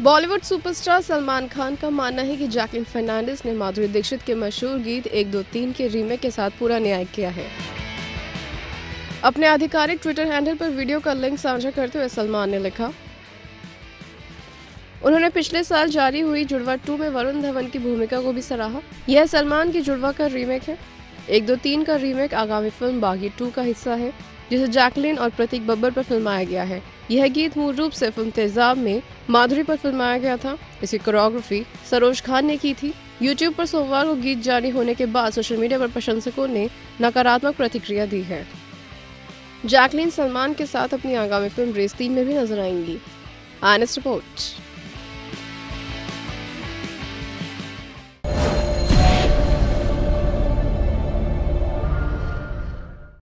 Bollywood superstar Salman Khan का मानना है कि जैकलिन फर्नांडिस ने माधुरी दीक्षित के मशहूर गीत एक दो तीन के रीमेक के साथ पूरा न्याय किया है। अपने आधिकारिक ट्विटर हैंडल पर वीडियो का लिंक साझा करते हुए सलमान ने लिखा, उन्होंने पिछले साल जारी हुई जुड़वा टू में वरुण धवन की भूमिका को भी सराहा। यह सलमान की जुड़वा का रीमेक है। एक दो तीन का रीमेक आगामी फ़िल्म बागी टू का हिस्सा है, जिसे जैकलिन और प्रतीक बब्बर पर फिल्माया गया है। यह गीत मूल रूप से फ़िल्म तेजाब में माधुरी पर फिल्माया गया था। इसकी कोरियोग्राफी सरोज खान ने की थी। यूट्यूब पर सोमवार को गीत जारी होने के बाद सोशल मीडिया पर प्रशंसकों ने नकारात्मक प्रतिक्रिया दी है। जैकलिन सलमान के साथ अपनी आगामी फ़िल्म रेस तीन में भी नज़र आएँगी। आनस रिपोर्ट